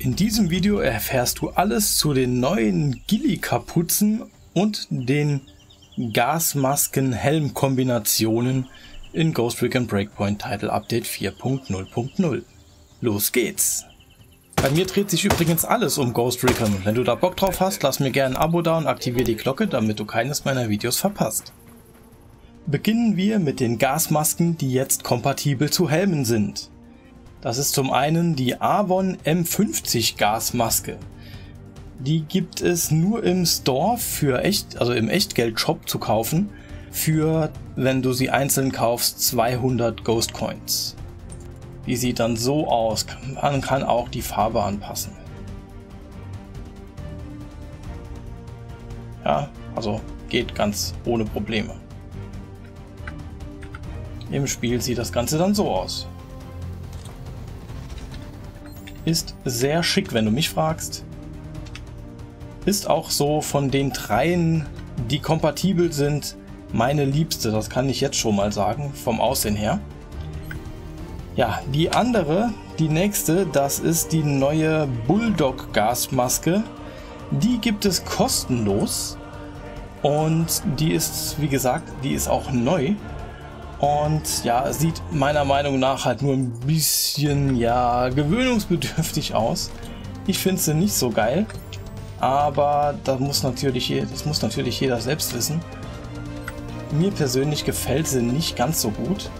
In diesem Video erfährst du alles zu den neuen Gilly-Kapuzen und den Gasmasken-Helm-Kombinationen in Ghost Recon Breakpoint Title Update 4.0.0. Los geht's! Bei mir dreht sich übrigens alles um Ghost Recon. Wenn du da Bock drauf hast, lass mir gerne ein Abo da und aktiviere die Glocke, damit du keines meiner Videos verpasst. Beginnen wir mit den Gasmasken, die jetzt kompatibel zu Helmen sind. Das ist zum einen die Avon M50 Gasmaske. Die gibt es nur im Store für echt, also im Echtgeld-Shop zu kaufen, für, wenn du sie einzeln kaufst, 200 Ghost Coins. Die sieht dann so aus, man kann auch die Farbe anpassen. Ja, also geht ganz ohne Probleme. Im Spiel sieht das Ganze dann so aus ist sehr schick, wenn du mich fragst. Ist auch so von den dreien, die kompatibel sind, meine liebste. Das kann ich jetzt schon mal sagen, vom Aussehen her. Ja, die andere, die nächste, das ist die neue Bulldog Gasmaske. Die gibt es kostenlos. Und die ist, wie gesagt, die ist auch neu. Und ja, sieht meiner Meinung nach halt nur ein bisschen, ja, gewöhnungsbedürftig aus. Ich finde sie nicht so geil. Aber das muss, natürlich, das muss natürlich jeder selbst wissen. Mir persönlich gefällt sie nicht ganz so gut.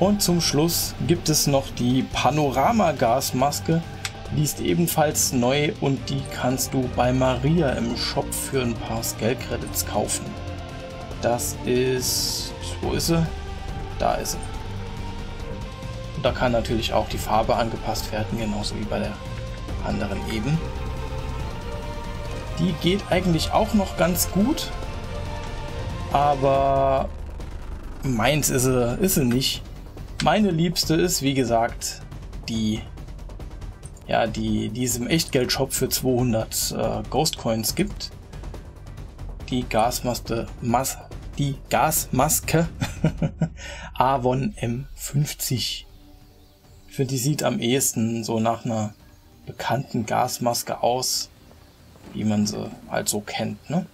Und zum Schluss gibt es noch die Panorama-Gasmaske. Die ist ebenfalls neu und die kannst du bei Maria im Shop für ein paar Scale-Credits kaufen. Das ist... Wo ist sie? Da ist sie. Und da kann natürlich auch die Farbe angepasst werden, genauso wie bei der anderen eben. Die geht eigentlich auch noch ganz gut. Aber meins ist sie, ist sie nicht. Meine liebste ist, wie gesagt, die, ja, die diesem Echtgeld-Shop für 200 äh, Ghost Coins gibt. Die Gasmaske, Mas die Gasmaske Avon M50. Ich finde, die sieht am ehesten so nach einer bekannten Gasmaske aus, wie man sie halt so kennt, ne?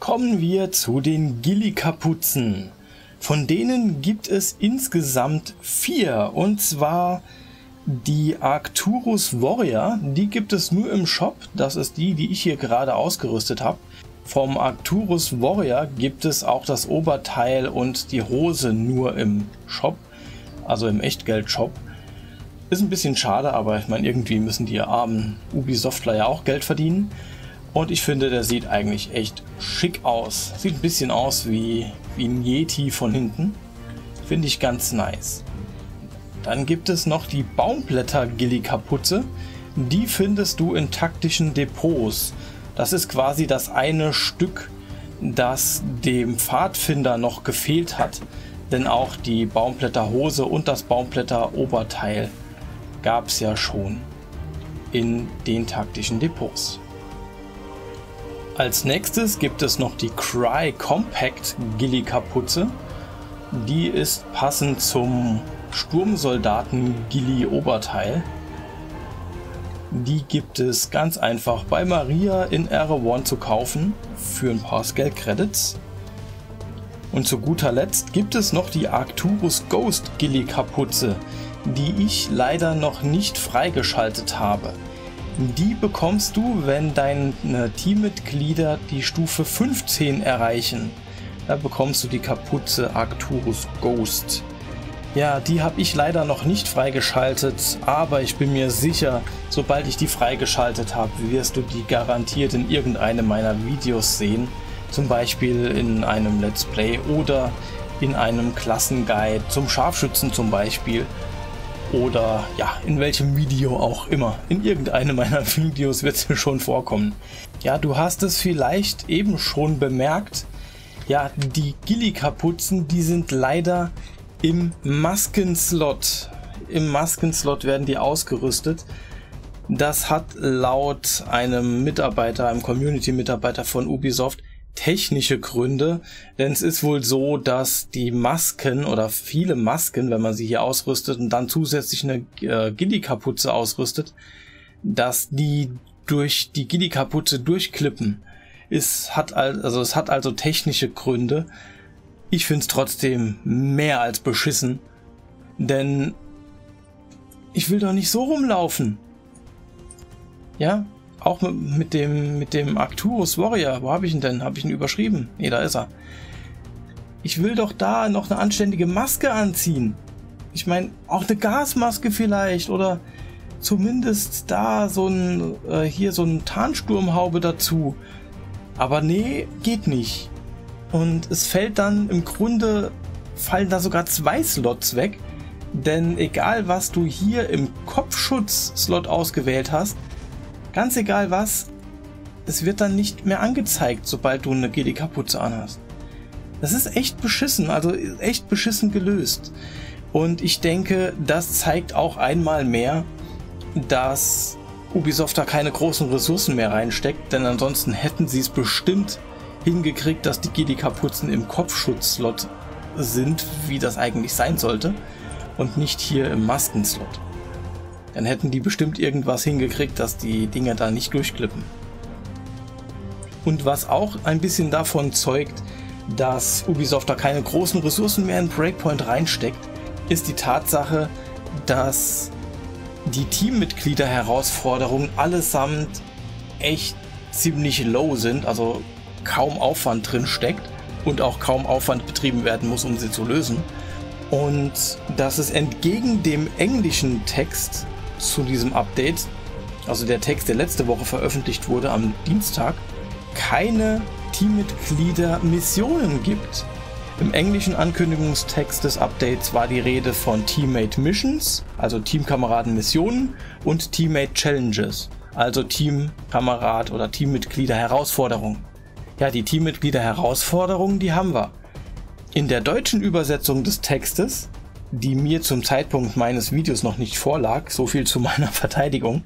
Kommen wir zu den Gilly-Kapuzen. Von denen gibt es insgesamt vier. Und zwar die Arcturus Warrior, die gibt es nur im Shop. Das ist die, die ich hier gerade ausgerüstet habe. Vom Arcturus Warrior gibt es auch das Oberteil und die Hose nur im Shop, also im Echtgeld-Shop. Ist ein bisschen schade, aber ich meine, irgendwie müssen die armen Ubisoftler ja auch Geld verdienen. Und ich finde, der sieht eigentlich echt schick aus. Sieht ein bisschen aus wie, wie ein Yeti von hinten. Finde ich ganz nice. Dann gibt es noch die Baumblätter-Gilly-Kapuze. Die findest du in taktischen Depots. Das ist quasi das eine Stück, das dem Pfadfinder noch gefehlt hat. Denn auch die Baumblätterhose und das Baumblätteroberteil gab es ja schon in den taktischen Depots. Als nächstes gibt es noch die Cry Compact Gilly Kapuze. Die ist passend zum Sturmsoldaten-Gilly-Oberteil. Die gibt es ganz einfach bei Maria in R1 zu kaufen für ein paar Scale-Credits. Und zu guter Letzt gibt es noch die Arcturus Ghost Gilly Kapuze, die ich leider noch nicht freigeschaltet habe. Die bekommst du, wenn deine Teammitglieder die Stufe 15 erreichen. Da bekommst du die Kapuze Arcturus Ghost. Ja, die habe ich leider noch nicht freigeschaltet, aber ich bin mir sicher, sobald ich die freigeschaltet habe, wirst du die garantiert in irgendeinem meiner Videos sehen. Zum Beispiel in einem Let's Play oder in einem Klassenguide zum Scharfschützen zum Beispiel. Oder ja, in welchem Video auch immer. In irgendeinem meiner Videos wird es schon vorkommen. Ja, du hast es vielleicht eben schon bemerkt. Ja, die Gilly-Kapuzen, die sind leider im Maskenslot. Im Maskenslot werden die ausgerüstet. Das hat laut einem Mitarbeiter, einem Community-Mitarbeiter von Ubisoft technische Gründe, denn es ist wohl so, dass die Masken oder viele Masken, wenn man sie hier ausrüstet und dann zusätzlich eine äh, Gilly-Kapuze ausrüstet, dass die durch die Gilly-Kapuze durchklippen. Es hat also es hat also technische Gründe. Ich find's trotzdem mehr als beschissen, denn ich will doch nicht so rumlaufen. Ja, auch mit, mit, dem, mit dem Arcturus Warrior. Wo habe ich ihn denn? Habe ich ihn überschrieben? Nee, da ist er. Ich will doch da noch eine anständige Maske anziehen. Ich meine, auch eine Gasmaske vielleicht oder zumindest da so ein, äh, hier so ein Tarnsturmhaube dazu. Aber nee, geht nicht. Und es fällt dann im Grunde, fallen da sogar zwei Slots weg. Denn egal was du hier im Kopfschutz-Slot ausgewählt hast, Ganz egal was, es wird dann nicht mehr angezeigt, sobald du eine GD-Kapuze anhast. Das ist echt beschissen, also echt beschissen gelöst. Und ich denke, das zeigt auch einmal mehr, dass Ubisoft da keine großen Ressourcen mehr reinsteckt, denn ansonsten hätten sie es bestimmt hingekriegt, dass die GD-Kapuzen im Kopfschutzslot sind, wie das eigentlich sein sollte, und nicht hier im Maskenslot. Dann hätten die bestimmt irgendwas hingekriegt, dass die Dinger da nicht durchklippen. Und was auch ein bisschen davon zeugt, dass Ubisoft da keine großen Ressourcen mehr in Breakpoint reinsteckt, ist die Tatsache, dass die Teammitglieder-Herausforderungen allesamt echt ziemlich low sind, also kaum Aufwand drin steckt und auch kaum Aufwand betrieben werden muss, um sie zu lösen. Und dass es entgegen dem englischen Text zu diesem Update, also der Text, der letzte Woche veröffentlicht wurde am Dienstag, keine Teammitglieder Missionen gibt. Im englischen Ankündigungstext des Updates war die Rede von Teammate Missions, also Teamkameraden Missionen und Teammate Challenges, also Teamkamerad oder Teammitglieder Herausforderungen. Ja, die Teammitglieder Herausforderungen, die haben wir. In der deutschen Übersetzung des Textes die mir zum Zeitpunkt meines Videos noch nicht vorlag, so viel zu meiner Verteidigung,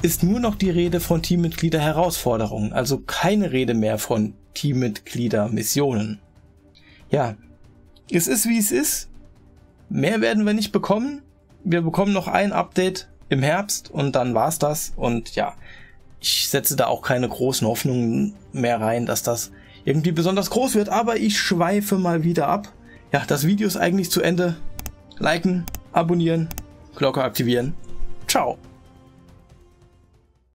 ist nur noch die Rede von Teammitglieder Herausforderungen, also keine Rede mehr von Teammitglieder Missionen. Ja, es ist wie es ist. Mehr werden wir nicht bekommen. Wir bekommen noch ein Update im Herbst und dann war's das. Und ja, ich setze da auch keine großen Hoffnungen mehr rein, dass das irgendwie besonders groß wird, aber ich schweife mal wieder ab. Ja, das Video ist eigentlich zu Ende liken, abonnieren, Glocke aktivieren. Ciao.